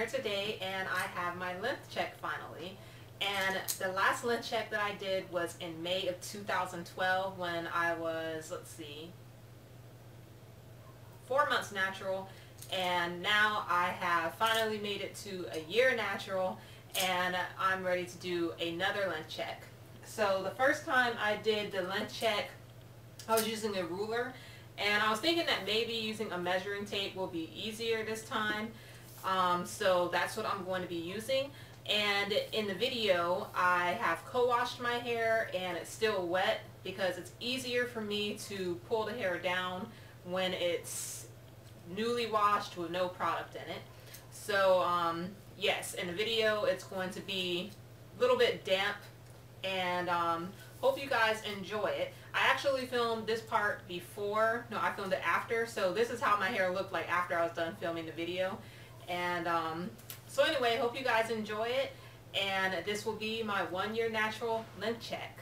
here today and I have my length check finally. And the last length check that I did was in May of 2012 when I was, let's see, four months natural. And now I have finally made it to a year natural and I'm ready to do another length check. So the first time I did the length check, I was using a ruler and I was thinking that maybe using a measuring tape will be easier this time. Um, so that's what I'm going to be using. And in the video, I have co-washed my hair and it's still wet because it's easier for me to pull the hair down when it's newly washed with no product in it. So um, yes, in the video it's going to be a little bit damp and um, hope you guys enjoy it. I actually filmed this part before, no I filmed it after, so this is how my hair looked like after I was done filming the video. And um, so anyway, hope you guys enjoy it. And this will be my one year natural length check.